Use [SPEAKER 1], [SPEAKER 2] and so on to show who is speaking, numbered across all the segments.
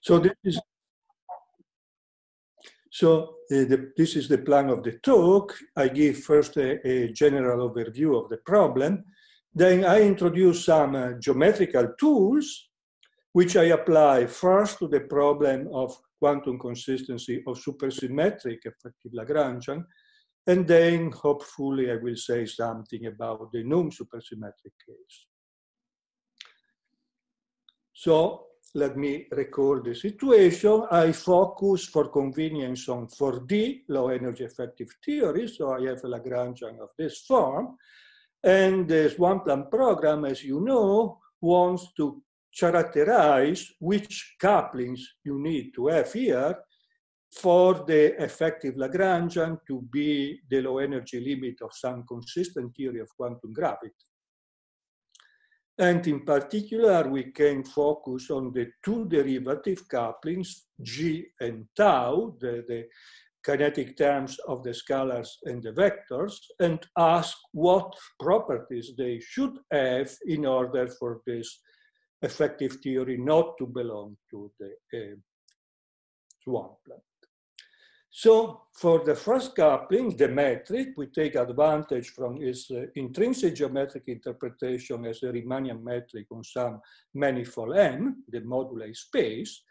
[SPEAKER 1] So this is so uh, the, this is the plan of the talk. I give first a, a, general overview of the problem. Then I introduce some uh, geometrical tools, which I apply first to the problem of quantum consistency of supersymmetric effective Lagrangian, and then hopefully I will say something about the non-supersymmetric case. So let me record the situation. I focus for convenience on 4D, low energy effective theory. So I have a Lagrangian of this form. And the Swampland program, as you know, wants to characterize which couplings you need to have here for the effective Lagrangian to be the low energy limit of some consistent theory of quantum gravity. And in particular, we can focus on the two derivative couplings, G and tau, the, the kinetic terms of the scalars and the vectors, and ask what properties they should have in order for this effective theory not to belong to the uh, swampland. So for the first coupling, the metric, we take advantage from its uh, intrinsic geometric interpretation as a Riemannian metric on some manifold M, the moduli space.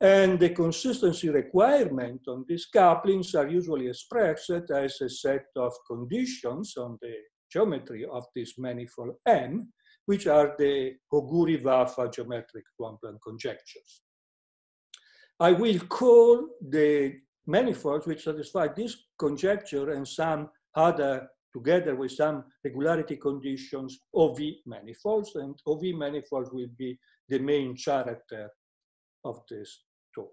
[SPEAKER 1] And the consistency requirement on these couplings are usually expressed as a set of conditions on the geometry of this manifold M, which are the Ooguri-Vafa geometric quantum conjectures. I will call the manifolds which satisfy this conjecture and some other together with some regularity conditions OV manifolds and OV manifolds will be the main character of this talk.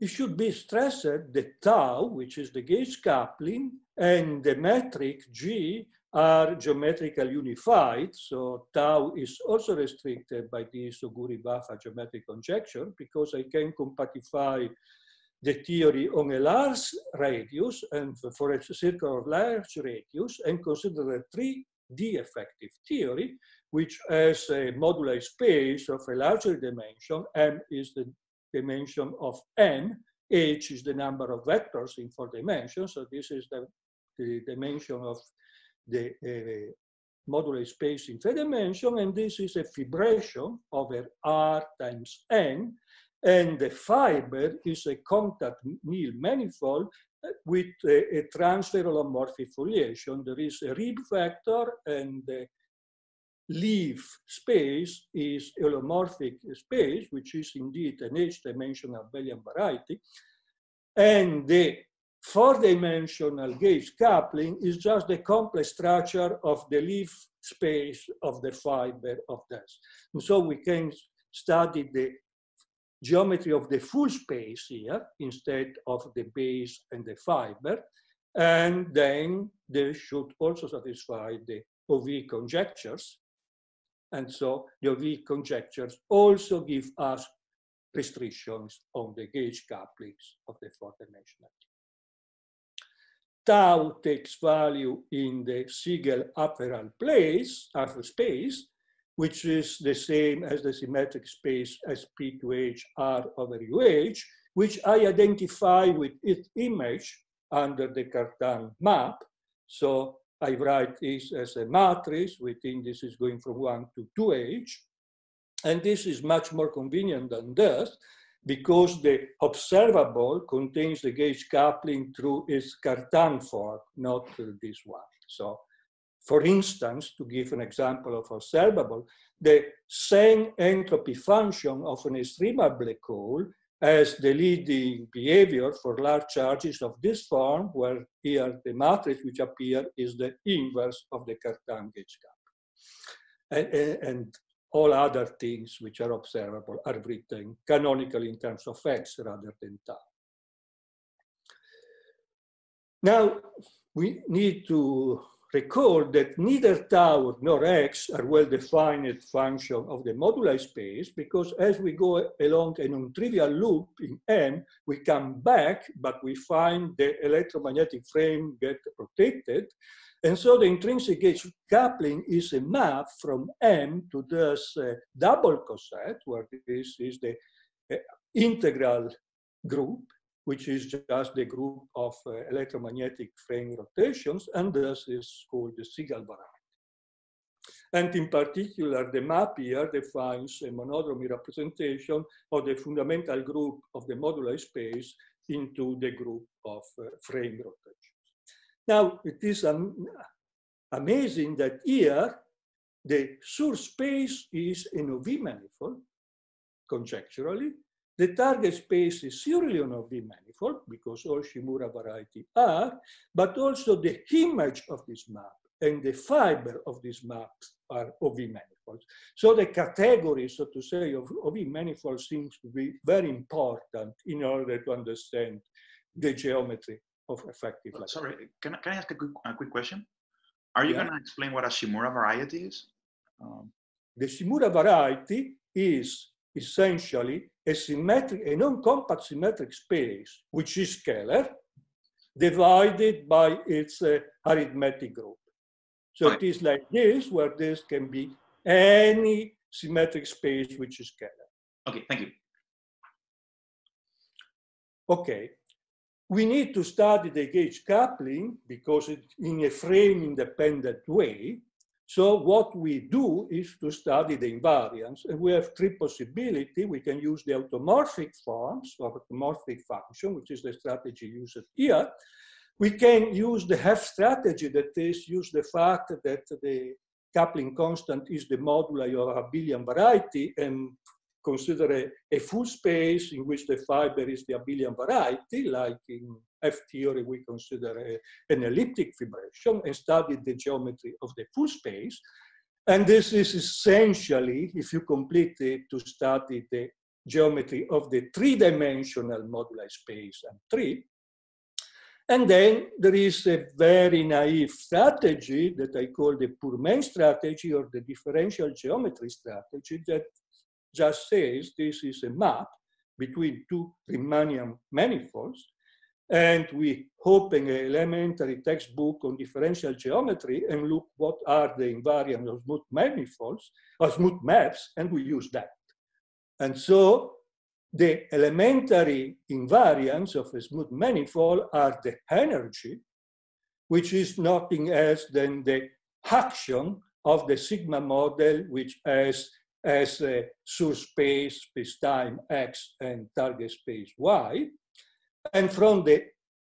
[SPEAKER 1] It should be stressed that tau, which is the gauge coupling, and the metric G are geometrically unified. So tau is also restricted by this Ooguri-Vafa geometric conjecture because I can compactify the theory on a large radius and for a circle of large radius and consider the 3D effective theory, which has a moduli space of a larger dimension. M is the dimension of n, h is the number of vectors in four dimensions. So this is the, the dimension of the uh, moduli space in three dimensions, and this is a fibration over R times n, and the fiber is a contact Néel manifold uh, with a, a transverse holomorphic foliation. There is a Reeb vector and the leaf space is holomorphic space, which is indeed an h-dimensional abelian variety. And the four-dimensional gauge coupling is just the complex structure of the leaf space of the fiber of this. And so we can study the geometry of the full space here instead of the base and the fiber. And then they should also satisfy the OV conjectures. And so the OV conjectures also give us restrictions on the gauge couplings of the four-dimensional. Tau takes value in the Siegel upper place, upper space, which is the same as the symmetric space as P to H R over UH, which I identify with its image under the Cartan map. So I write this as a matrix within this is going from 1 to 2H. And this is much more convenient than this because the observable contains the gauge coupling through its Cartan form, not this one. So for instance, to give an example of observable, the same entropy function of an extremal black hole as the leading behavior for large charges of this form, where here the matrix which appear is the inverse of the Cartan gauge cap. And, and, all other things which are observable are written canonically in terms of x rather than tau. Now, we need to recall that neither tau nor x are well-defined function of the moduli space because as we go along a non-trivial loop in M, we come back, but we find the electromagnetic frame get rotated. And so the intrinsic gauge coupling is a map from M to this uh, double coset, where this is the integral group, which is just the group of uh, electromagnetic frame rotations, and this is called the Siegel variety. And in particular, the map here defines a monodromy representation of the fundamental group of the moduli space into the group of uh, frame rotations. Now, it is um, amazing that here the source space is an OV manifold, conjecturally. The target space is surely an OV manifold because all Shimura variety are, but also the image of this map and the fiber of these maps are OV manifolds. So the category, so to say, of OV manifolds seems to be very important in order to understand the geometry of effective
[SPEAKER 2] light. Sorry, can, can I ask a quick, a quick question? Are you yeah. going to explain what a Shimura variety is?
[SPEAKER 1] Um, the Shimura variety is essentially a symmetric, a non-compact symmetric space, which is Kähler, divided by its uh, arithmetic group. So okay. it is like this, where this can be any symmetric space which is Kähler.
[SPEAKER 2] Okay, thank you.
[SPEAKER 1] Okay, we need to study the gauge coupling because it's in a frame independent way. So what we do is to study the invariance and we have three possibilities. We can use the automorphic forms of automorphic function, which is the strategy used here. We can use the F strategy that is use the fact that the coupling constant is the moduli of abelian variety and consider a, a, full space in which the fiber is the abelian variety, like in F theory we consider a, an elliptic fibration and study the geometry of the full space. And this is essentially, if you complete it, to study the geometry of the three-dimensional moduli space and three. And then there is a very naive strategy that I call the Pourmain strategy or the differential geometry strategy that just says this is a map between two Riemannian manifolds. And we open an elementary textbook on differential geometry and look what are the invariants of smooth manifolds or smooth maps, and we use that. And so the elementary invariants of a smooth manifold are the energy, which is nothing else than the action of the sigma model, which has as a source space, space-time x and target space y. And from the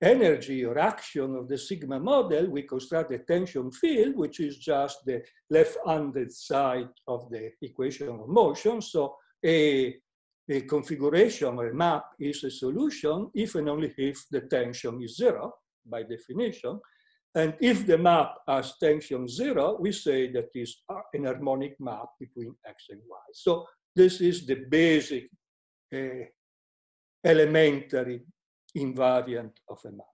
[SPEAKER 1] energy or action of the sigma model, we construct a tension field, which is just the left-handed side of the equation of motion. So a a configuration or a map is a solution if and only if the tension is zero, by definition. And if the map has tension zero, we say that is an harmonic map between x and y. So this is the basic uh, elementary invariant of a map.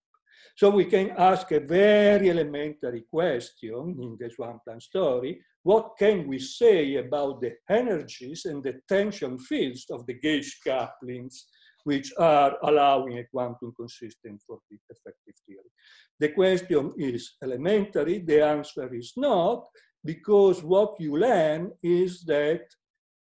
[SPEAKER 1] So we can ask a very elementary question in the Swampland story. What can we say about the energies and the tension fields of the gauge couplings which are allowing a quantum consistent for the effective theory? The question is elementary, the answer is not, because what you learn is that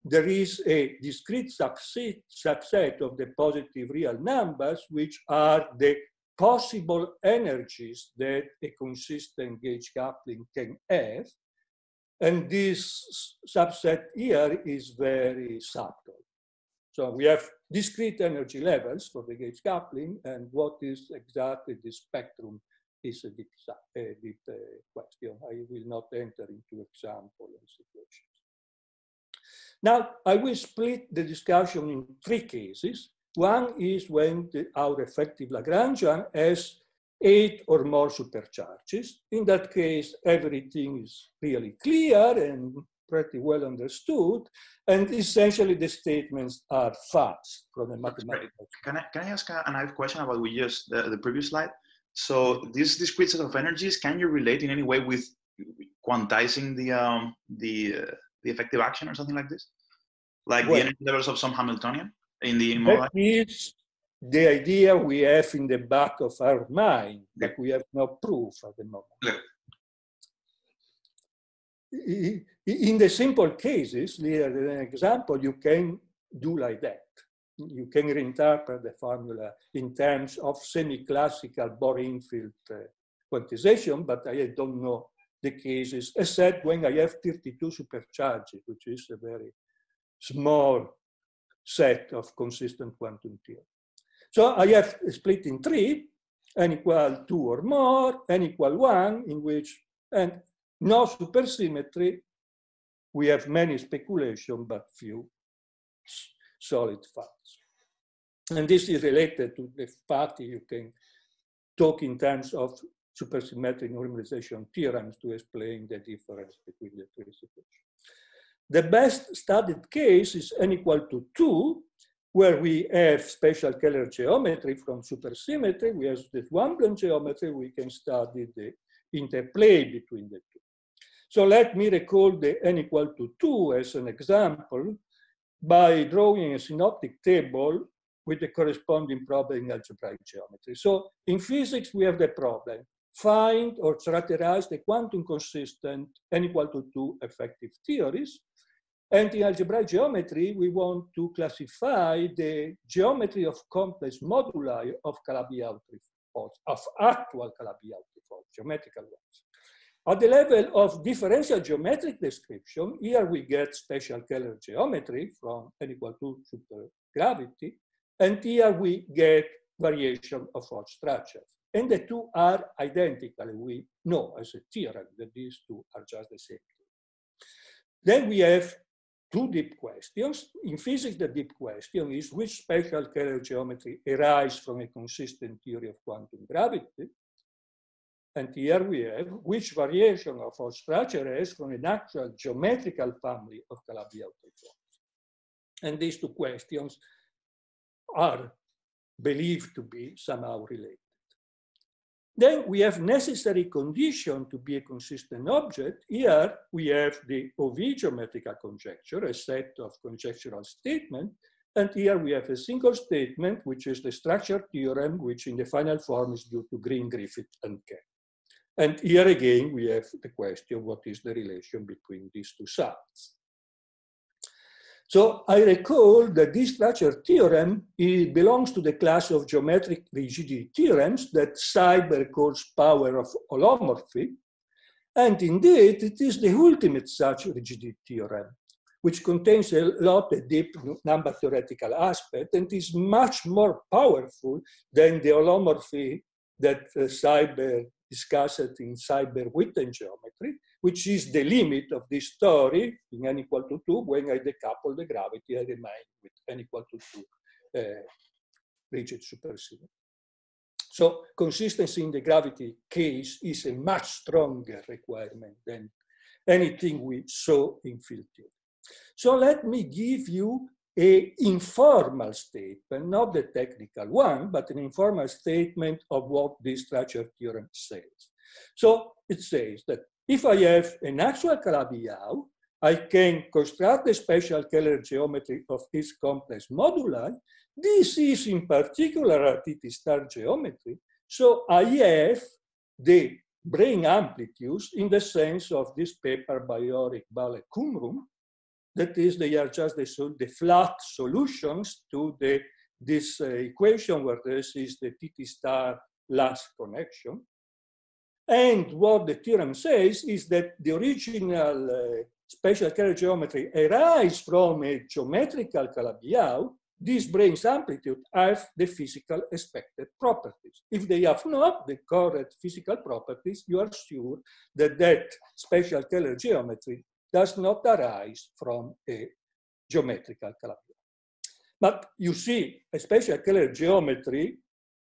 [SPEAKER 1] there is a discrete subset, of the positive real numbers, which are the possible energies that a consistent gauge coupling can have. And this subset here is very subtle. So we have discrete energy levels for the gauge coupling, and what is exactly the spectrum is a deep, a deep uh, question. I will not enter into example and situations. Now, I will split the discussion in three cases. One is when the, our effective Lagrangian has eight or more supercharges. In that case, everything is really clear and pretty well understood. And essentially, the statements are facts from a mathematical.
[SPEAKER 2] Can I, can I ask a, another question about we just the, the previous slide? So this discrete set of energies, can you relate in any way with quantizing the um, the uh, the effective action or something like this, like well, the energy levels of some Hamiltonian? in the
[SPEAKER 1] That is the idea we have in the back of our mind, that we have no proof at the moment. In the simple cases, an example, you can do like that. you can reinterpret the formula in terms of semi-classical Bohr-Sommerfeld uh, quantization, but I don't know the cases, except when I have 32 supercharges, which is a very small set of consistent quantum theory. So I have split in three, n equal two or more, n equal one, in which, and no supersymmetry, we have many speculation, but few solid facts. And this is related to the fact you can talk in terms of supersymmetric normalization theorems to explain the difference between the three situations. The best studied case is n equal to 2, where we have special Kähler geometry from supersymmetry. We have this one-plane geometry. We can study the interplay between the two. So let me recall the n equal to 2 as an example by drawing a synoptic table with the corresponding problem in algebraic geometry. So in physics, we have the problem. Find or characterize the quantum consistent n equal to 2 effective theories and in algebraic geometry, we want to classify the geometry of complex moduli of Calabi-Yau trifolds, of actual Calabi-Yau trifolds, geometrical ones. At the level of differential geometric description, here we get special Kähler geometry from n equal to supergravity, and here we get variation of Hodge structures. And the two are identical. We know as a theorem that these two are just the same. Then we have two deep questions. In physics, the deep question is which special Kähler geometry arises from a consistent theory of quantum gravity? And here we have which variation of our structure is from an actual geometrical family of Calabi-Yau triforms. And these two questions are believed to be somehow related. Then we have necessary condition to be a consistent object. Here we have the OV geometrical conjecture, a set of conjectural statements. And here we have a single statement, which is the structure theorem, which in the final form is due to Green, Griffith, and Kemp. And here again, we have the question, what is the relation between these two sides? So I recall that this structure theorem belongs to the class of geometric rigidity theorems that Seiberg calls power of holomorphy. And indeed, it is the ultimate such rigidity theorem, which contains a lot of deep number theoretical aspect and is much more powerful than the holomorphy that uh, discussed in Seiberg-Witten geometry, which is the limit of this story in n equal to 2. When I decouple the gravity, I remain with n equal to 2 uh, rigid supersymmetry. So consistency in the gravity case is a much stronger requirement than anything we saw in field theory. So let me give you a informal statement, not the technical one, but an informal statement of what this structure theorem says. So it says that if I have an actual Calabi-Yau, I can construct a special Kähler geometry of its complex moduli. This is in particular a TT star geometry. So I have the brane amplitudes in the sense of this paper by Yorick Bale Kumrum. That is, they are just the, the flat solutions to the, this uh, equation where this is the TT star last connection. And what the theorem says is that the original uh, special Kähler geometry arises from a geometrical Calabi-Yau. These branes amplitude have the physical expected properties. If they have not the correct physical properties, you are sure that that special Kähler geometry does not arise from a geometrical Calabi-Yau. But you see, a special Kähler geometry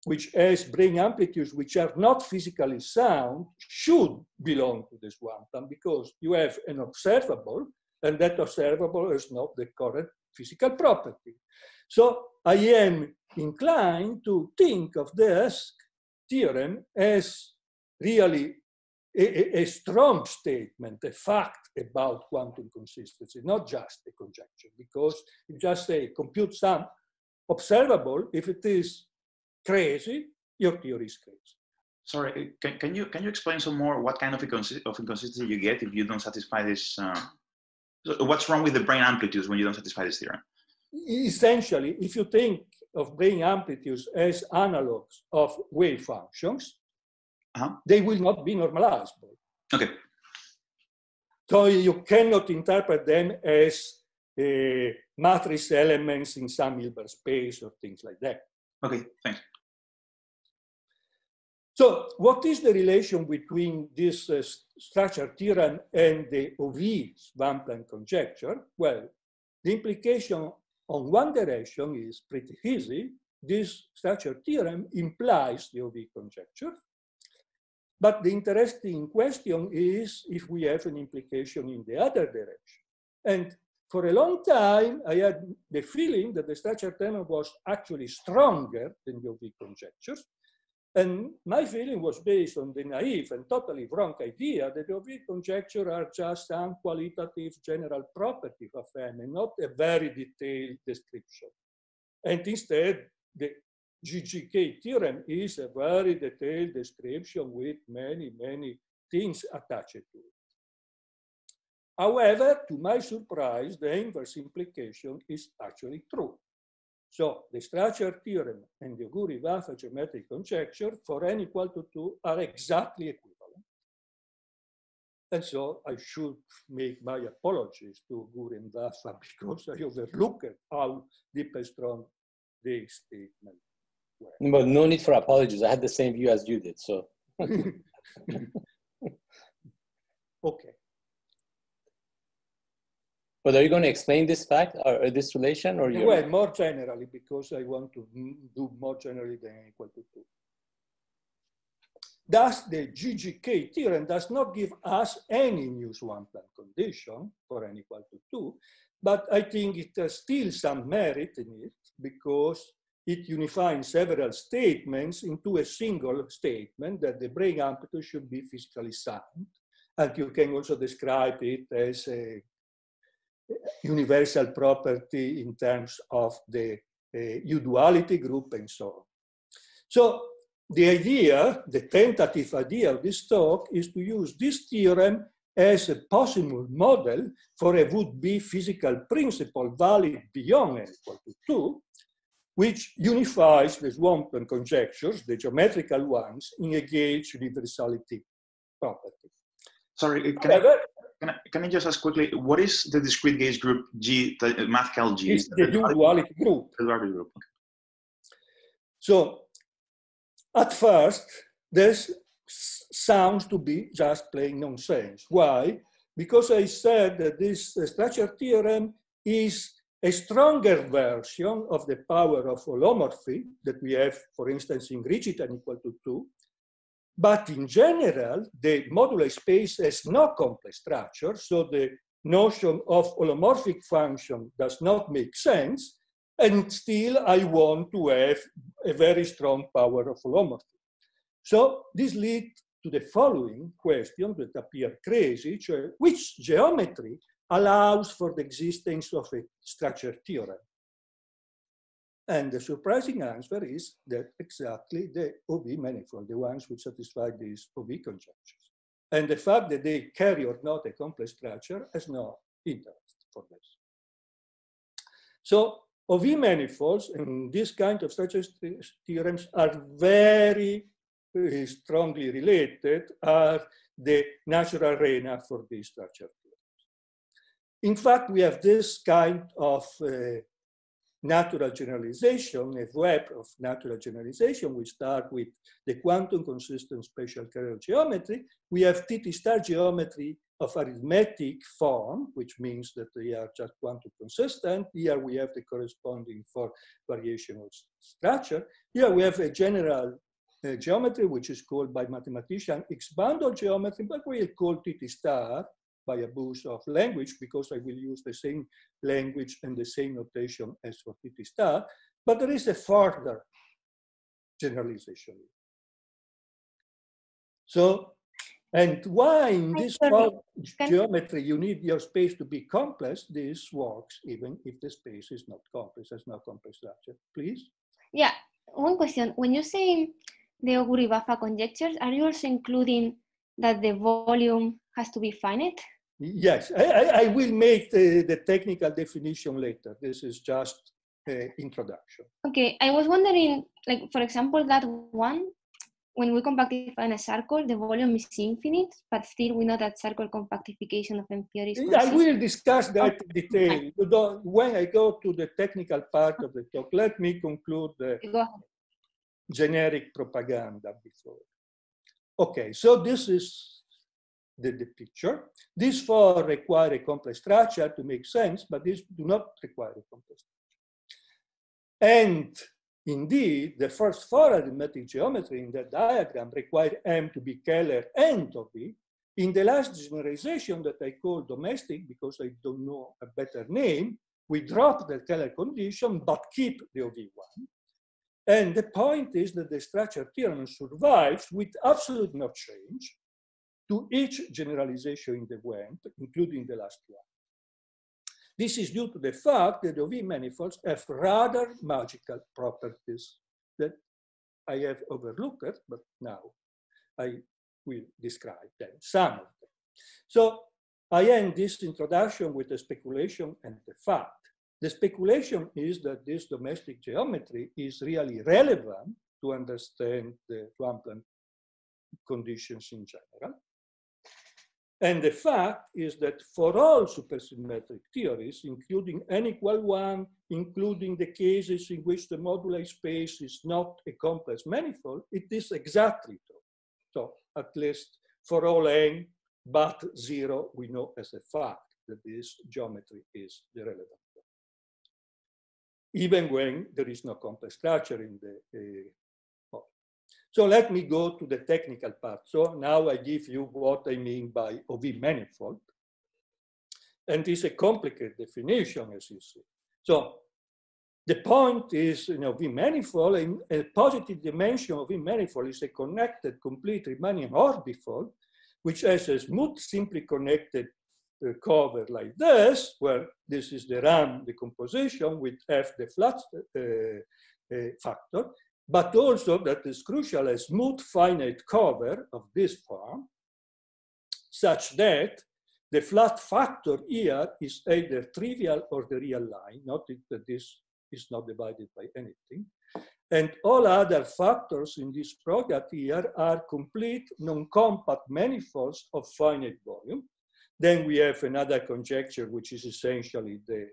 [SPEAKER 1] which has brane amplitudes which are not physically sound should belong to this quantum because you have an observable and that observable is not the correct physical property. So I am inclined to think of this theorem as really a, a, strong statement, a fact about quantum consistency, not just a conjecture, because you just say compute some observable, if it is crazy, your theory is crazy.
[SPEAKER 2] Sorry, can, can you can you explain some more what kind of, of inconsistency you get if you don't satisfy this? Uh, what's wrong with the brane amplitudes when you don't satisfy this theorem?
[SPEAKER 1] essentially, if you think of brane amplitudes as analogs of wave functions,
[SPEAKER 2] Uh-huh.
[SPEAKER 1] they will not be normalizable.
[SPEAKER 2] Okay.
[SPEAKER 1] So you cannot interpret them as uh, matrix elements in some Hilbert space or things like that.
[SPEAKER 2] Okay. Thanks.
[SPEAKER 1] So what is the relation between this uh, structure theorem and the OV Van Planck conjecture? Well, the implication on one direction is pretty easy. This structure theorem implies the OV conjecture. But the interesting question is if we have an implication in the other direction. And for a long time, I had the feeling that the structure theorem was actually stronger than the OV conjectures. And my feeling was based on the naive and totally wrong idea that the OV conjecture are just some qualitative general property of M and not a very detailed description. And instead, the GGK theorem is a very detailed description with many, many things attached to it. However, to my surprise, the inverse implication is actually true. So the structure theorem and the Ooguri-Vafa geometric conjecture for n equal to 2 are exactly equivalent. And so I should make my apologies to Ooguri and Vafa because I overlooked how deep and strong the statement were.
[SPEAKER 3] But no need for apologies. I had the same view as you did. So
[SPEAKER 1] okay.
[SPEAKER 3] But are you going to explain this fact or, or this relation or you
[SPEAKER 1] Well, more generally, because I want to do more generally than equal to 2. Thus, the GGK theorem does not give us any new Swampland condition for n equal to 2, but I think it has still some merit in it because it unifies several statements into a single statement that the brane amplitude should be physically sound. And you can also describe it as a universal property in terms of the uh, U-duality group and so on. So the idea, the tentative idea of this talk is to use this theorem as a possible model for a would-be physical principle valid beyond n equal to 2, which unifies the Swampland conjectures, the geometrical ones, in a gauge universality property.
[SPEAKER 2] Sorry, can I,
[SPEAKER 1] However,
[SPEAKER 2] can I, can I just ask quickly, what is the discrete gauge group G, the uh, MathCal G?
[SPEAKER 1] it's the
[SPEAKER 2] duality-
[SPEAKER 1] group.
[SPEAKER 2] the duality group? Okay.
[SPEAKER 1] So at first, this sounds to be just plain nonsense. Why? Because I said that this uh, structure theorem is a stronger version of the power of holomorphy that we have, for instance, in rigid and equal to 2. But in general, the modular space has no complex structure, so the notion of holomorphic function does not make sense, and still I want to have a very strong power of holomorphy. So this leads to the following question that appear crazy, which geometry allows for the existence of a structure theorem? And the surprising answer is that exactly the OV manifold, the ones which satisfy these OV conjectures. And the fact that they carry or not a complex structure has no interest for this. So OV manifolds and this kind of structure theorems are very uh, strongly related, are the natural arena for these structure theorems. In fact, we have this kind of uh, natural generalization, a web of natural generalization. We start with the quantum consistent special Kähler geometry. We have TT star geometry of arithmetic form, which means that they are just quantum consistent. Here we have the corresponding for variational structure. Here we have a general uh, geometry, which is called by mathematician X-bundle geometry, but we'll call TT star by abuse of language because I will use the same language and the same notation as for TT star. But there is a further generalization. So, and why in this
[SPEAKER 4] sorry.
[SPEAKER 1] part
[SPEAKER 4] Can-
[SPEAKER 1] geometry you need your space to be complex, this works even if the space is not complex, has no complex structure. Please?
[SPEAKER 4] Yeah, one question. When you say the Ooguri-Vafa conjectures, are you also including that the volume has to be finite?
[SPEAKER 1] Yes, I, I, I will make the, the technical definition later. This is just an introduction.
[SPEAKER 4] Okay, I was wondering, like for example, that one, when we compactify a circle, the volume is infinite, but still we know that circle compactification of M theory is
[SPEAKER 1] I will discuss that in detail. You don't, when I go to the technical part of the talk, let me conclude the generic propaganda before. Okay, so this is the, the picture. These four require a complex structure to make sense, but these do not require a complex structure. And indeed, the first four arithmetic geometry in that diagram require M to be Kähler and to be. In the last generalization that I call domestic, because I don't know a better name, we drop the Kähler condition, but keep the OV1. And the point is that the structure theorem survives with absolute no change to each generalization in the WEMP, including the last one. This is due to the fact that OV manifolds have rather magical properties that I have overlooked, but now I will describe them, some of them. So I end this introduction with a speculation and the fact. The speculation is that this domestic geometry is really relevant to understand the Swampland conditions in general. And the fact is that for all supersymmetric theories, including n equal one, including the cases in which the moduli space is not a complex manifold, it is exactly true. So at least for all n but zero, we know as a fact that this geometry is the relevant one. Even when there is no complex structure in the uh. So let me go to the technical part. So now I give you what I mean by OV manifold. And it's a complicated definition, as you see. So the point is, you know, V manifold, and a positive dimension of V manifold is a connected, complete Riemannian orbifold, which has a smooth, simply connected uh, cover like this, where this is the Rham decomposition with F the flat uh, uh, factor, but also that is crucial, a smooth finite cover of this form, such that the flat factor here is either trivial or the real line, notice that this is not divided by anything. And all other factors in this product here are complete non-compact manifolds of finite volume. Then we have another conjecture, which is essentially the,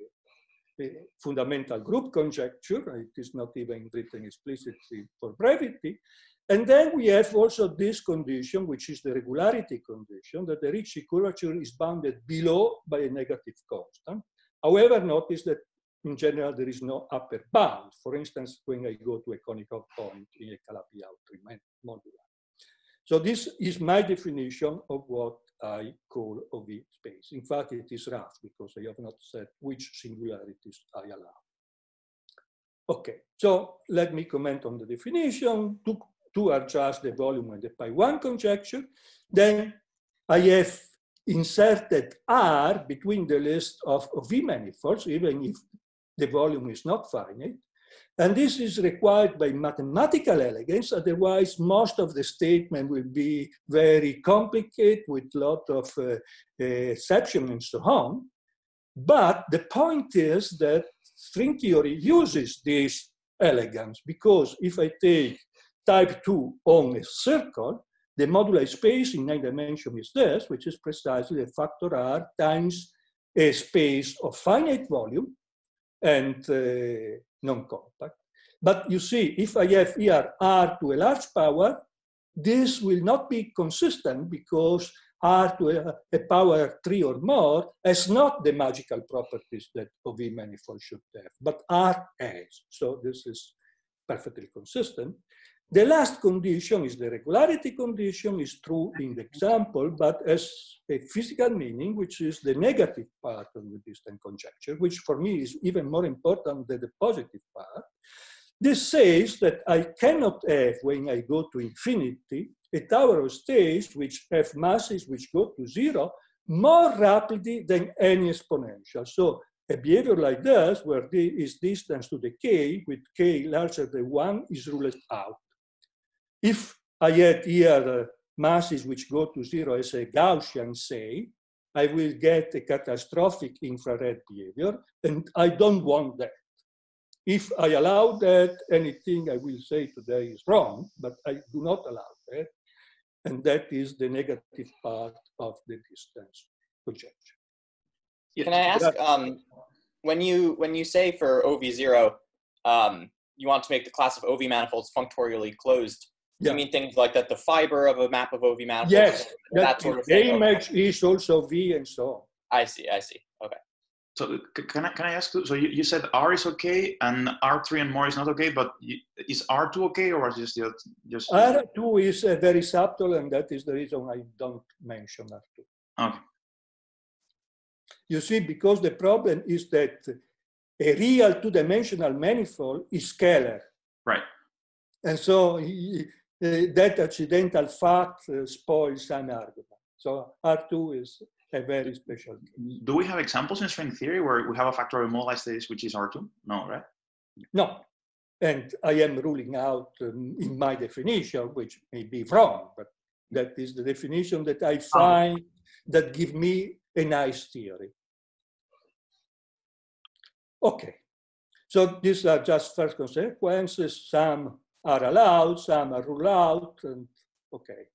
[SPEAKER 1] the fundamental group conjecture. It is not even written explicitly for brevity. And then we have also this condition, which is the regularity condition, that the Ricci curvature is bounded below by a negative constant. However, notice that in general, there is no upper bound. For instance, when I go to a conical point in a Calabi-Yau modular. So this is my definition of what I call OV space. In fact, it is rough because I have not said which singularities I allow. Okay, so let me comment on the definition. Two, two are just the volume and the pi one conjecture. Then I have inserted R between the list of OV manifolds, even if the volume is not finite. And this is required by mathematical elegance, otherwise most of the statement will be very complicated with a lot of uh, exception and so on. But the point is that string theory uses this elegance because if I take type 2 on a circle, the moduli space in nine dimension is this, which is precisely the factor R times a space of finite volume and uh, non-compact. But you see, if I have here R to a large power, this will not be consistent because R to a, a power three or more has not the magical properties that OV manifold should have, but R has. So this is perfectly consistent. The last condition is the regularity condition is true in the example, but as a physical meaning, which is the negative part of the distance conjecture, which for me is even more important than the positive part. This says that I cannot have, when I go to infinity, a tower of states which have masses which go to zero more rapidly than any exponential. So a behavior like this, where there is distance to the k, with k larger than one, is ruled out. If I had here masses which go to zero as a Gaussian, say, I will get a catastrophic infrared behavior, and I don't want that. If I allow that, anything I will say today is wrong, but I do not allow that. And that is the negative part of the distance projection.
[SPEAKER 5] Can I ask, um, when you when you say for OV0, um, you want to make the class of OV manifolds functorially closed,
[SPEAKER 1] Yeah.
[SPEAKER 5] you mean things like that the fiber of a map of OV manifolds?
[SPEAKER 1] Yes,
[SPEAKER 5] that,
[SPEAKER 1] that
[SPEAKER 5] sort of
[SPEAKER 1] the
[SPEAKER 5] thing. Okay.
[SPEAKER 1] image is also V and so on.
[SPEAKER 5] I see, I see. Okay.
[SPEAKER 2] So can I, can I ask, you- so you, you said R is okay and R3 and more is not okay, but you, is R2 okay or is it just, just?
[SPEAKER 1] R2 is uh, very subtle, and that is the reason I don't mention R2.
[SPEAKER 2] Okay.
[SPEAKER 1] You see, because the problem is that a real two-dimensional manifold is Kähler.
[SPEAKER 2] Right.
[SPEAKER 1] And so he- uh, that accidental fact uh, spoils an argument. So R2 is a very special case.
[SPEAKER 2] Do we have examples in string theory where we have a factor of immobilized states which is R2? No, right?
[SPEAKER 1] No. And I am ruling out um, in my definition, which may be wrong, but that is the definition that I find that give me a nice theory. Okay. So these are just first consequences. Some are allowed, some are ruled out, and okay.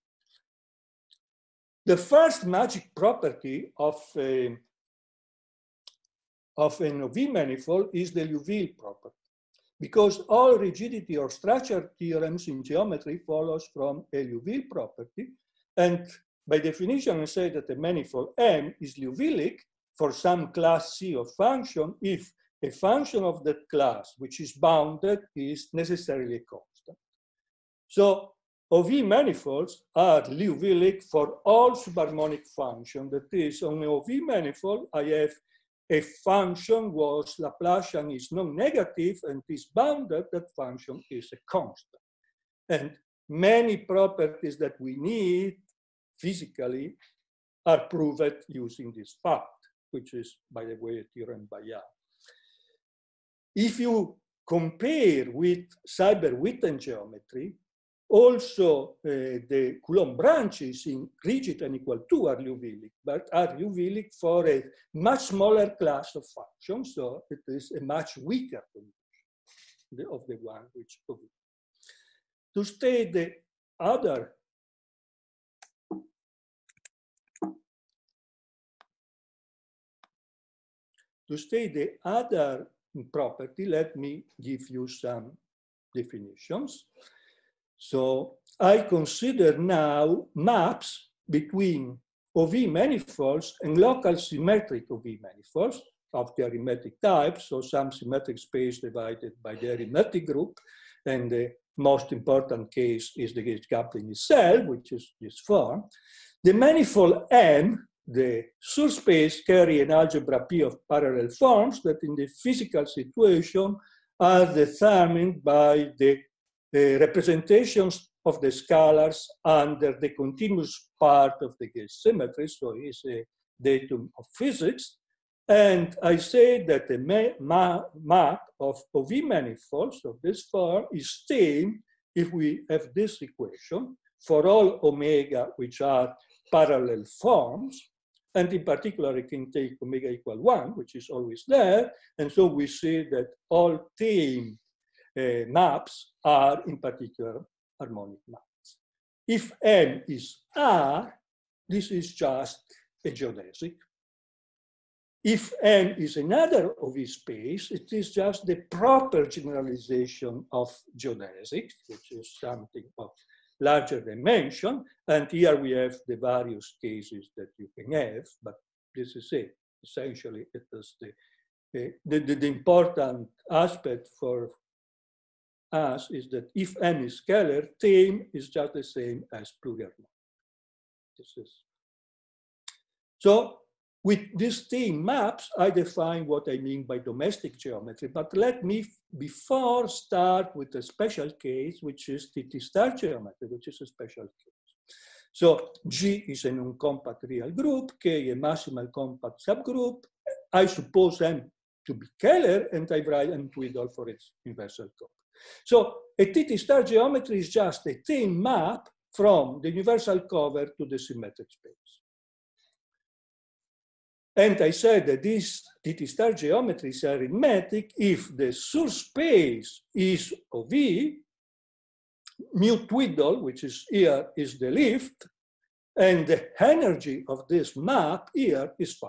[SPEAKER 1] The first magic property of uh, a, of an OV manifold is the Liouville property, because all rigidity or structure theorems in geometry follows from a Liouville property, and by definition, I say that a manifold M is Liouvilic for some class C of function if a function of that class, which is bounded, is necessarily constant. So OV manifolds are Liouvilic for all subharmonic functions. That is, on an OV manifold, I have a function whose Laplacian is non-negative and is bounded, that function is a constant. And many properties that we need physically are proved using this fact, which is, by the way, a theorem by Young. If you compare with Seiberg-Witten geometry, also uh, the Coulomb branches in rigid and equal to are Liouvilic, but are Liouvilic for a much smaller class of functions, so it is a much weaker condition of the one which To state the other to state the other property, let me give you some definitions. So I consider now maps between OV manifolds and local symmetric OV manifolds of the arithmetic type, so some symmetric space divided by the arithmetic group, and the most important case is the gauge coupling itself, which is this form. The manifold M the subspace carry an algebra P of parallel forms that in the physical situation are determined by the uh, representations of the scalars under the continuous part of the gauge symmetry, so it's a datum of physics. And I say that the ma map of OV manifolds of this form is same if we have this equation for all omega, which are parallel forms, and in particular, it can take omega equal one, which is always there. And so we see that all tame uh, maps are in particular harmonic maps. If M is R, this is just a geodesic. If M is another OV space, it is just the proper generalization of geodesics, which is something of larger dimension. And here we have the various cases that you can have, but this is it. Essentially, it is the, the, the, the important aspect for us is that if n is Kähler, tame is just the same as plural. This is. So with these tame maps, I define what I mean by domestic geometry. But let me, before start with a special case, which is TT star geometry, which is a special case. So G is an uncompact real group, K a maximal compact subgroup. I suppose M to be Kähler, and I write M twiddle for its universal copy. So a TT star geometry is just a tame map from the universal cover to the symmetric space. And I said that this TT star geometry is arithmetic if the source space is OV, mu twiddle, which is here, is the lift, and the energy of this map here is phi.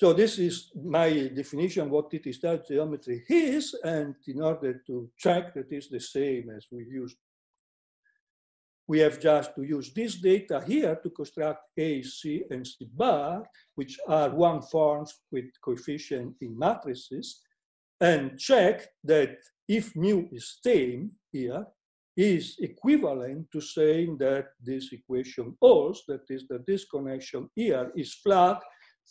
[SPEAKER 1] So this is my definition of what TT star geometry is, and in order to check that it's the same as we used we have just to use this data here to construct A, C, and C bar, which are one forms with coefficient in matrices, and check that if mu is tame here, is equivalent to saying that this equation holds, that is that this connection here is flat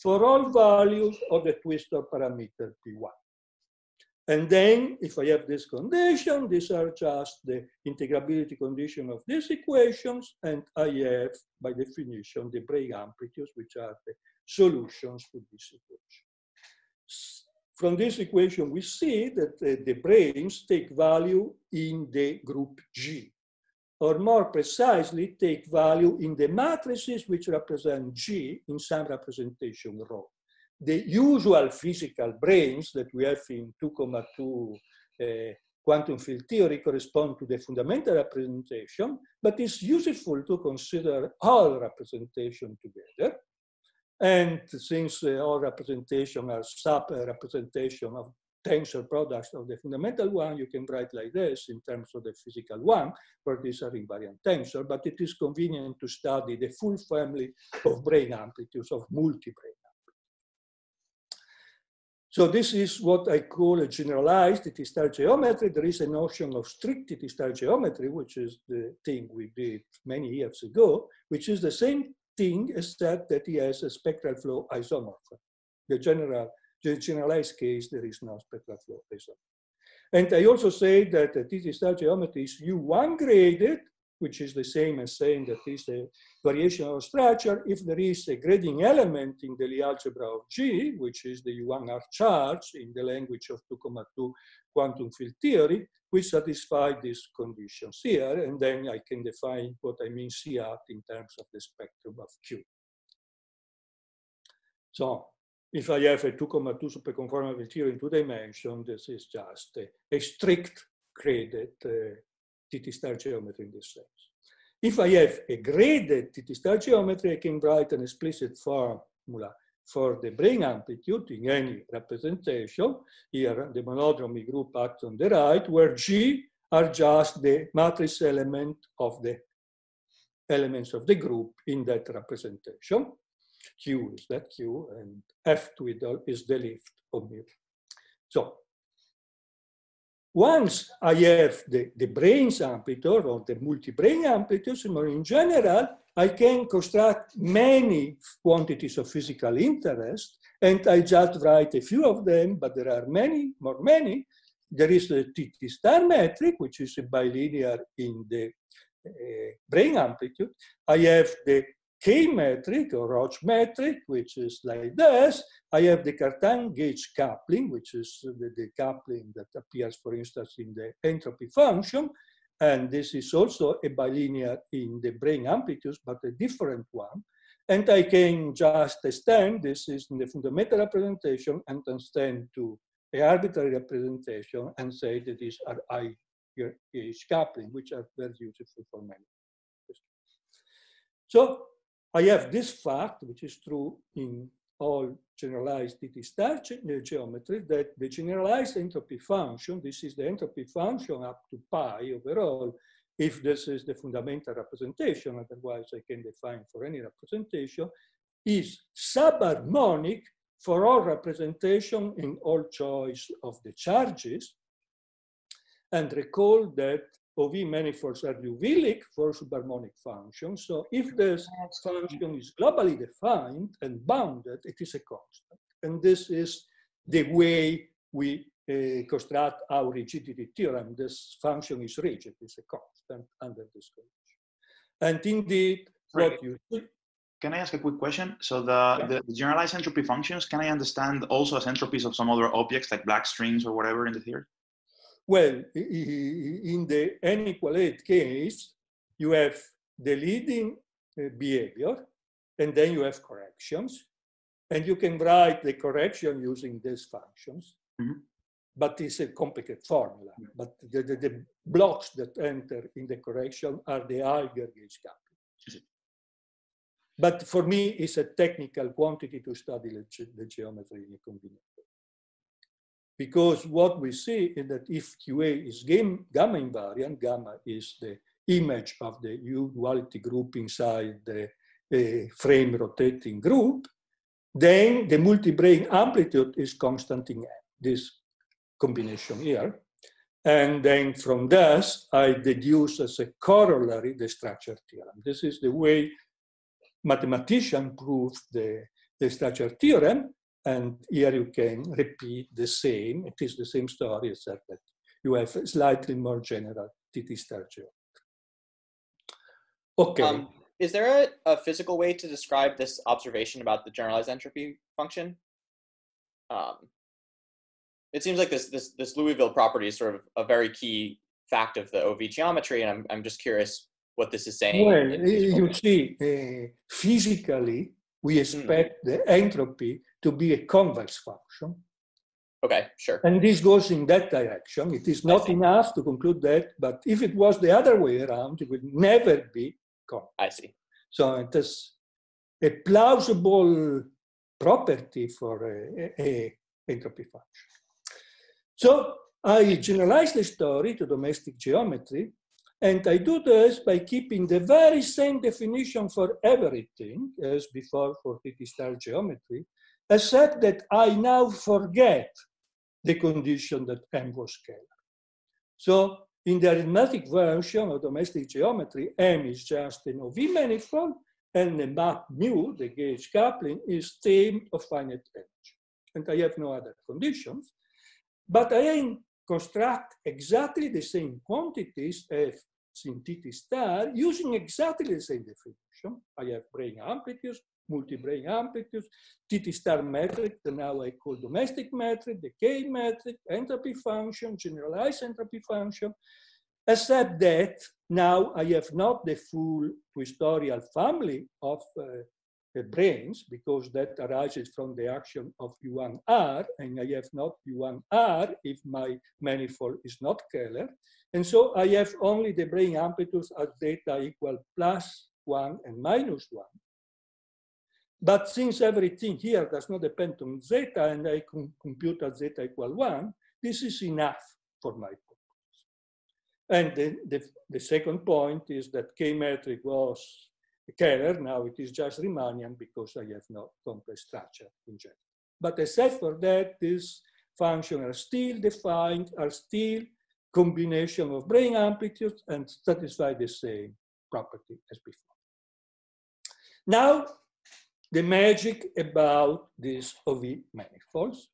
[SPEAKER 1] for all values of the twistor parameter P1. And then if I have this condition, these are just the integrability condition of these equations, and I have, by definition, the brane amplitudes, which are the solutions to this equation. From this equation, we see that uh, the branes take value in the group G, or more precisely, take value in the matrices which represent G in some representation rho the usual physical branes that we have in 2,2 uh, quantum field theory correspond to the fundamental representation, but it's useful to consider all representation together. And since uh, all representation are sub-representation of tensor products of the fundamental one, you can write like this in terms of the physical one, where these are invariant tensor, but it is convenient to study the full family of brane amplitudes, of multi-brane so this is what I call a generalized TT-star geometry. There is a notion of strict TT-star geometry, which is the thing we did many years ago, which is the same thing except that it has a spectral flow isomorphism. The general, the generalized case, there is no spectral flow isomorphism. And I also say that the TT-star geometry is U1 graded, which is the same as saying that is a variation of structure. If there is a grading element in the Lie algebra of G, which is the U1R charge in the language of 2,2 quantum field theory, we satisfy these conditions here, and then I can define what I mean C hat in terms of the spectrum of Q. So if I have a 2,2 superconformal theory in two dimensions, this is just a, a strict graded uh, TT star geometry in this sense. If I have a graded TT star geometry, I can write an explicit formula for the brane amplitude in any representation. Here, the monodromy group acts on the right, where G are just the matrix element of the elements of the group in that representation. Q is that Q, and F twiddle is the lift of mu. So once I have the, the branes amplitude or the multi-brane amplitudes, more in general, I can construct many quantities of physical interest, and I just write a few of them, but there are many, more many. There is the TT star metric, which is bilinear in the uh, brane amplitude. I have the K metric or Roche metric, which is like this. I have the Cartan gauge coupling, which is the, the, coupling that appears, for instance, in the entropy function. And this is also a bilinear in the brane amplitudes, but a different one. And I can just extend, this is in the fundamental representation, and extend to an arbitrary representation and say that these are I gauge coupling, which are very useful for many. So I have this fact, which is true in all generalized TT star uh, geometry, that the generalized entropy function, this is the entropy function up to pi overall, if this is the fundamental representation, otherwise I can define for any representation, is subharmonic for all representation in all choice of the charges. And recall that OV manifolds are Liouville's for subharmonic functions. So if this function is globally defined and bounded, it is a constant. And this is the way we uh, construct our rigidity theorem. This function is rigid, it's a constant under this condition. And indeed, right. what you
[SPEAKER 2] can I ask a quick question? So the, yeah. the, the, generalized entropy functions, can I understand also as entropies of some other objects like black strings or whatever in the theory?
[SPEAKER 1] Well, in the n equal 8 case, you have the leading uh, behavior, and then you have corrections, and you can write the correction using these functions.
[SPEAKER 2] Mhm.
[SPEAKER 1] But it's a complicated formula. But the, the, the blocks that enter in the correction are the Eiger gauge coupling. But for me, it's a technical quantity to study the, ge- the geometry in a combinator. Because what we see is that if QA is gam- gamma invariant, gamma is the image of the U duality group inside the uh, frame rotating group, then the multi-brane amplitude is constant in this combination here. And then from this, I deduce as a corollary the structure theorem. This is the way mathematicians prove the, the structure theorem. And here you can repeat the same. It is the same story, except that you have a slightly more general TT star geometry. Okay.
[SPEAKER 5] Um, is there a, a physical way to describe this observation about the generalized entropy function? Um, it seems like this, this, this Liouville property is sort of a very key fact of the OV geometry, and I'm, I'm just curious what this is saying.
[SPEAKER 1] Well, you
[SPEAKER 5] terms.
[SPEAKER 1] see, uh, physically, we expect the entropy to be a convex function.
[SPEAKER 5] Okay, sure.
[SPEAKER 1] And this goes in that direction. It is not enough to conclude that, but if it was the other way around, it would never be convex.
[SPEAKER 5] I see.
[SPEAKER 1] So it is a plausible property for a, a- a entropy function. So I generalize the story to domestic geometry, and I do this by keeping the very same definition for everything as before for TT star geometry, except that I now forget the condition that M was scalar. So in the arithmetic version of domestic geometry, M is just an OV manifold, and the map mu, the gauge coupling, is state of finite energy. And I have no other conditions. But I construct exactly the same quantities as in star using exactly the same definition. I have brane amplitudes, multi-brane amplitudes, TT star metric, that now I call domestic metric, decay metric, entropy function, generalized entropy function, except that now I have not the full twistorial family of uh, branes because that arises from the action of U1R, and I have not U1R if my manifold is not Kähler. And so I have only the brane amplitudes at zeta equal plus one and minus one. But since everything here does not depend on zeta and I com- compute at zeta equal one, this is enough for my purpose. And the, the, the second point is that K metric was Kähler, now it is just Riemannian because I have no complex structure in general. But except for that, these functions are still defined, are still combination of brane amplitudes and satisfy the same property as before. Now, the magic about these OV manifolds.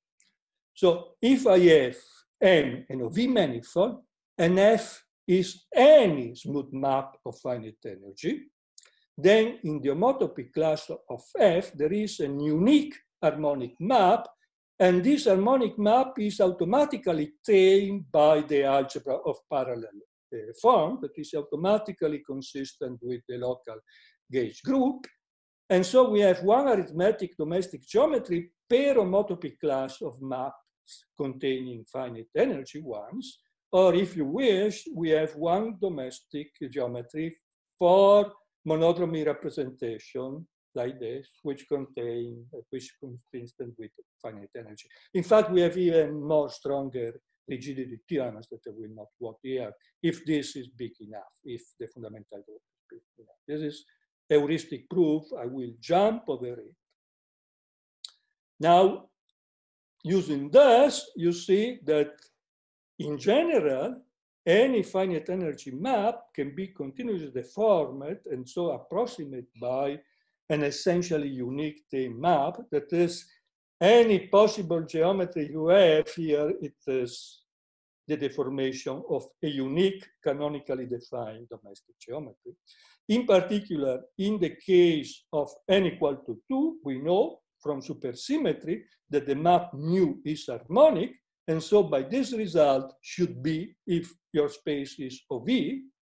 [SPEAKER 1] So if I have M an OV manifold, and F is any smooth map of finite energy, then in the homotopy class of F, there is a unique harmonic map, and this harmonic map is automatically tamed by the algebra of parallel uh, form that is automatically consistent with the local gauge group. And so we have one arithmetic domestic geometry per homotopy class of maps containing finite energy ones, or if you wish, we have one domestic geometry for monodromy representation like this, which contain, which is consistent with finite energy. In fact, we have even more stronger rigidity theorems that I will not work here, if this is big enough, if the fundamental group is big enough. This is heuristic proof, I will jump over it. Now, using this, you see that in general, any finite energy map can be continuously deformed and so approximate by an essentially unique T map that is any possible geometry you have here, it is the deformation of a unique canonically defined domestic geometry. In particular, in the case of n equal to 2, we know from supersymmetry that the map mu is harmonic, and so by this result should be, if your space is OV,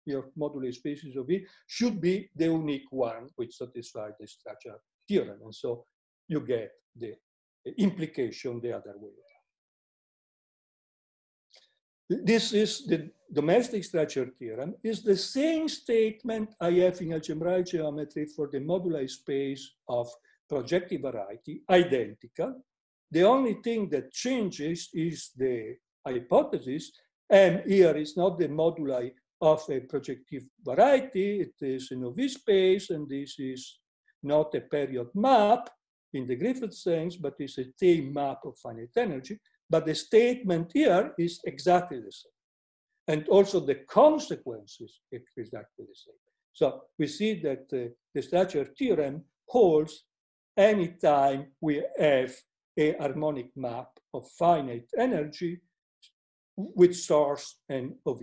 [SPEAKER 1] your moduli species of V should be the unique one which satisfies the structure theorem. And so you get the implication the other way This is the domestic structure theorem, is the same statement I have in algebraic geometry for the moduli space of projective variety, identical. The only thing that changes is the hypothesis, and here is not the moduli of a projective variety, it is in OV space, and this is not a period map in the Griffiths sense, but it's a T map of finite energy. But the statement here is exactly the same. And also the consequences are exactly the same. So we see that uh, the structure theorem holds any time we have a harmonic map of finite energy with source and OV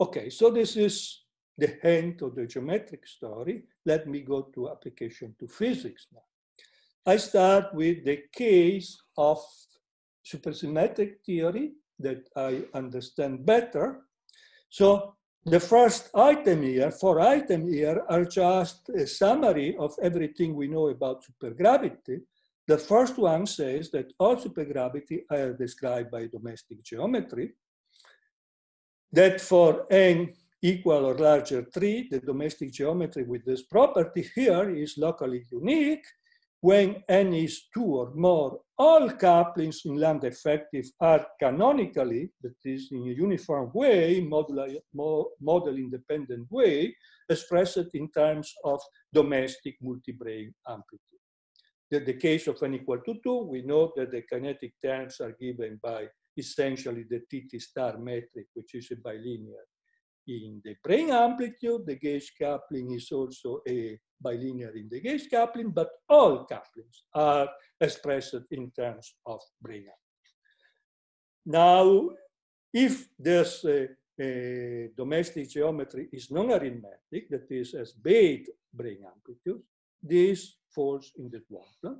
[SPEAKER 1] Okay, so this is the end of the geometric story. Let me go to application to physics now. I start with the case of supersymmetric theory that I understand better. So the first item here, four items here, are just a summary of everything we know about supergravity. The first one says that all supergravity are described by domestic geometry, that for n equal or larger 3, the domestic geometry with this property here is locally unique, when n is 2 or more, all couplings in lambda effective are canonically, that is in a uniform way, model, independent way, expressed in terms of domestic multibrane amplitude. In the case of n equal to 2, we know that the kinetic terms are given by essentially the TT star metric, which is a bilinear in the brane amplitude. The gauge coupling is also a bilinear in the gauge coupling, but all couplings are expressed in terms of brane Now, if this uh, uh, domestic geometry is non-arithmetic, that is as bait brane amplitude, this falls in the one.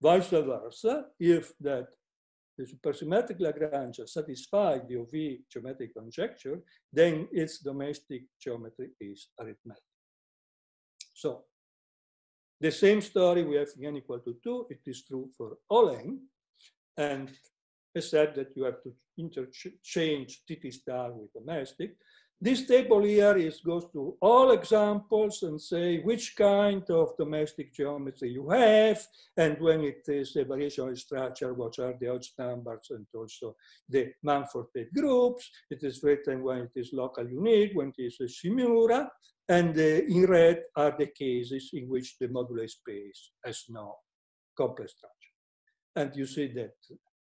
[SPEAKER 1] Vice versa, if that the supersymmetric Lagrange satisfies the OV geometric conjecture, then its domestic geometry is arithmetic. So the same story we have n equal to 2, it is true for all n. And said that you have to interchange TT star with domestic. This table here is goes to all examples and say which kind of domestic geometry you have, and when it is a variational structure, what are the Hodge numbers and also the Mumford groups. It is written when it is local unique, when it is a Shimura, and uh, in red are the cases in which the modular space has no complex structure. And you see that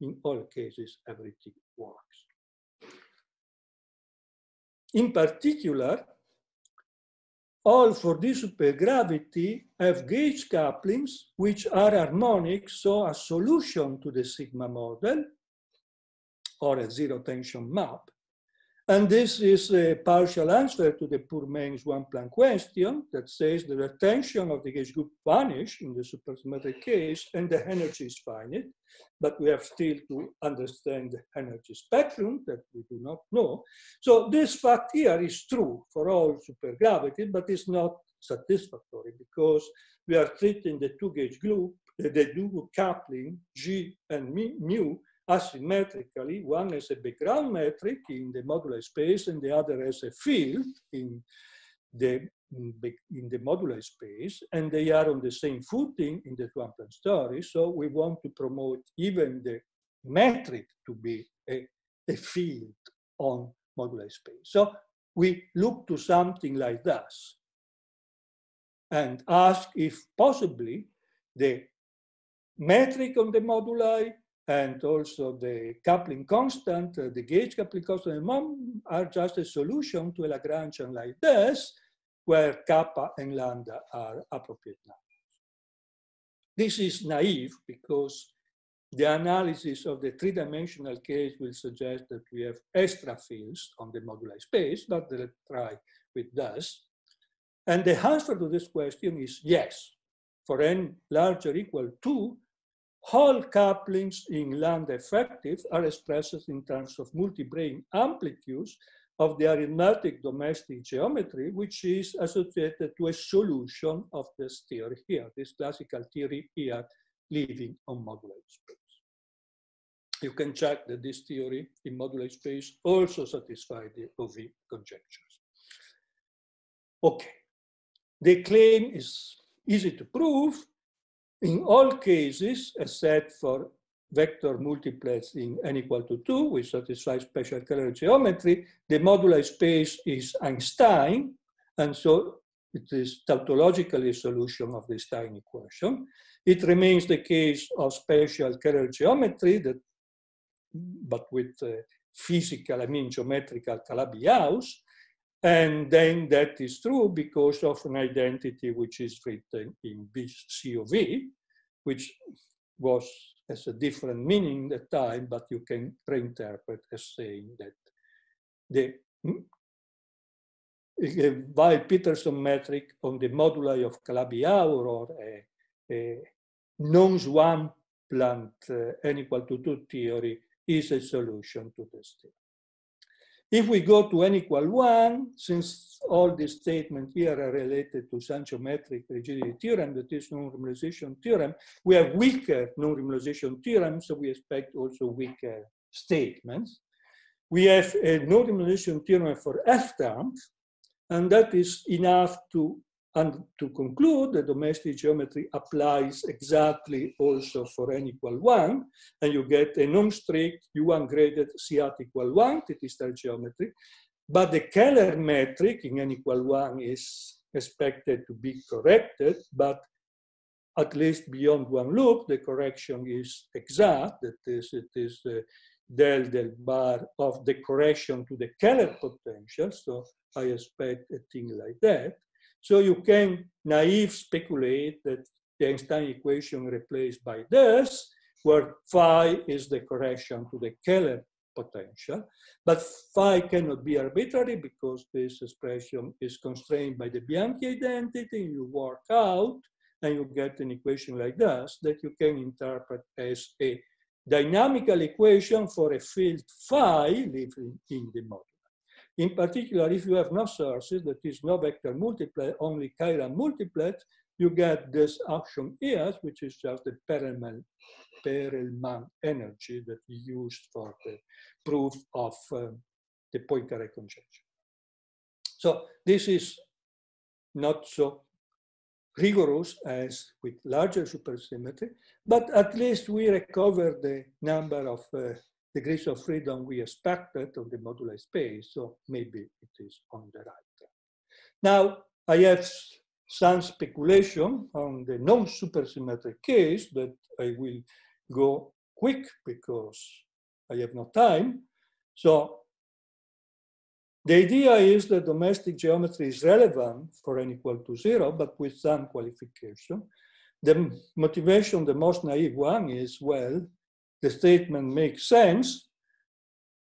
[SPEAKER 1] in all cases, everything works. In particular, all for this supergravity have gauge couplings which are harmonic, so a solution to the sigma model or a zero tension map and this is a partial answer to the Pourmain's one Planck question that says the retention of the gauge group vanish in the supersymmetric case and the energy is finite, but we have still to understand the energy spectrum that we do not know. So this fact here is true for all supergravity, but it's not satisfactory because we are treating the two gauge group, the two coupling G and mu asymmetrically, one as a background metric in the modular space and the other as a field in the, mm, in the modular space, and they are on the same footing in the quantum story. So we want to promote even the metric to be a, a field on modular space. So we look to something like this and ask if possibly the metric on the moduli and also the coupling constant, uh, the gauge coupling constant and mom are just a solution to a Lagrangian like this, where kappa and lambda are appropriate numbers. This is naive because the analysis of the three-dimensional case will suggest that we have extra fields on the moduli space, but let's try with this. And the answer to this question is yes. For n larger equal to, Hall couplings in land effective are expressed in terms of multi-brane amplitudes of the arithmetic domestic geometry, which is associated to a solution of this theory here, this classical theory here, living on moduli space. You can check that this theory in moduli space also satisfies the OV conjectures. Okay, the claim is easy to prove. In all cases, except for vector multiplets in n equal to 2, which satisfies special Kähler geometry, the moduli space is Einstein, and so it is tautologically a solution of the Stein equation. It remains the case of special Kähler geometry, that, but with uh, physical, I mean geometrical Calabi-Yau, and then that is true because of an identity which is written in COV, which was has a different meaning at the time, but you can reinterpret as saying that the Weil-Petersson metric on the moduli of Calabi-Yau or a, a non-swampland uh, n equal to 2 theory is a solution to this theory. If we go to n equal 1, since all these statements here are related to Sanchometric rigidity theorem, that is non-renormalization theorem, we have weaker non-renormalization theorem, so we expect also weaker statements. We have a non-renormalization theorem for F terms, and that is enough to and to conclude, the domestic geometry applies exactly also for n equal 1, and you get a non-strict U1 graded C at equal 1 TT-star geometry. But the Kähler metric in n equal 1 is expected to be corrected, but at least beyond one loop, the correction is exact. That is, it is the del del bar of the correction to the Kähler potential. So I expect a thing like that. So you can naive speculate that the Einstein equation replaced by this, where phi is the correction to the Kähler potential. But phi cannot be arbitrary because this expression is constrained by the Bianchi identity. You work out and you get an equation like this that you can interpret as a dynamical equation for a field phi living in the model. In particular, if you have no sources, that is no vector multiplet, only chiral multiplet, you get this action ES, which is just the Perelman, Perelman energy that we used for the proof of um, the Poincare conjecture. So this is not so rigorous as with larger supersymmetry, but at least we recover the number of uh, degrees of freedom we expected of the modular space, so maybe it is on the right. Now, I have some speculation on the non-supersymmetric case but I will go quick because I have no time. So the idea is that domestic geometry is relevant for n equal to zero, but with some qualification. The motivation, the most naive one is, well, the statement makes sense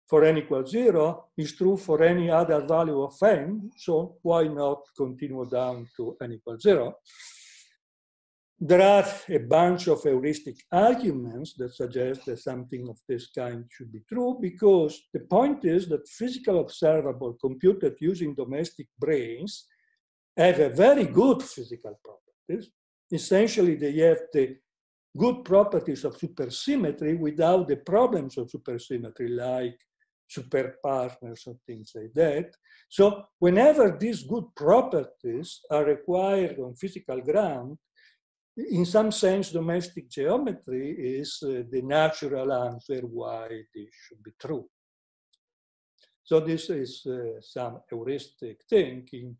[SPEAKER 1] for n equals zero is true for any other value of n, so why not continue down to n equals zero? There are a bunch of heuristic arguments that suggest that something of this kind should be true because the point is that physical observable computed using domestic branes have a very good physical properties. Essentially, they have the good properties of supersymmetry without the problems of supersymmetry, like super partners and things like that. So whenever these good properties are required on physical ground, in some sense, domestic geometry is uh, the natural answer why this should be true. So this is uh, some heuristic thinking.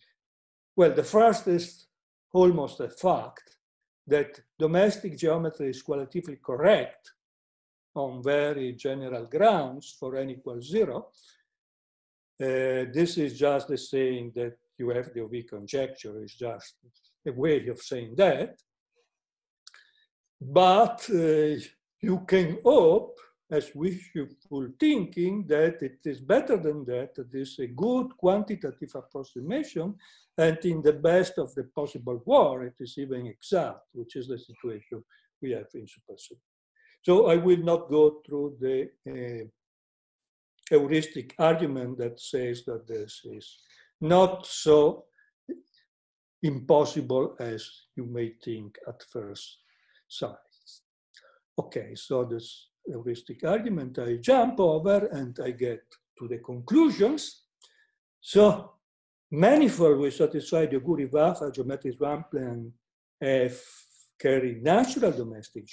[SPEAKER 1] Well, the first is almost a fact that domestic geometry is qualitatively correct on very general grounds for n equals zero. Uh, this is just the saying that you have the OV conjecture is just a way of saying that. But uh, you can hope, as wishful thinking, that it is better than that, that is a good quantitative approximation and in the best of the possible war, it is even exact, which is the situation we have in supersymmetry. So I will not go through the uh, heuristic argument that says that this is not so impossible as you may think at first sight. Okay, so this heuristic argument I jump over and I get to the conclusions. So manifold will satisfy the Ooguri-Vafa geometric plan F carry natural domestic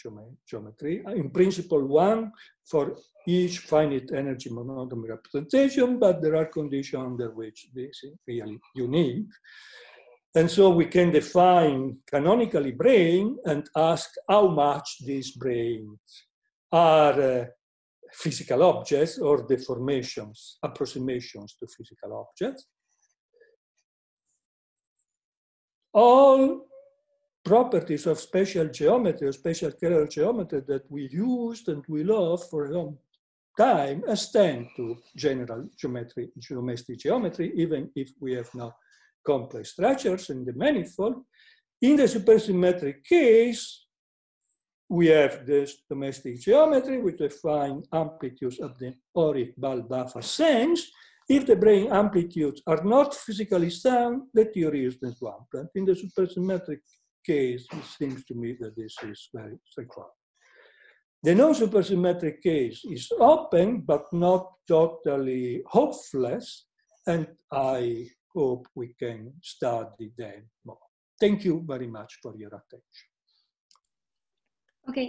[SPEAKER 1] geometry. Uh, in principle, one for each finite energy monodromy representation, but there are conditions under which this is really unique. And so we can define canonically brane and ask how much these branes are uh, physical objects or deformations, approximations to physical objects. All properties of special geometry or special Kähler geometry that we used and we love for a long time extend to general geometry, geometric geometry, even if we have now complex structures in the manifold. In the supersymmetric case, we have this domestic geometry with defined amplitudes of the Ooguri-Vafa sense. If the brane amplitudes are not physically sound, the theory is diswamplant. In the supersymmetric case, it seems to me that this is very straightforward. The non-supersymmetric case is open, but not totally hopeless, and I hope we can study them more. Thank you very much for your attention.
[SPEAKER 4] Okay,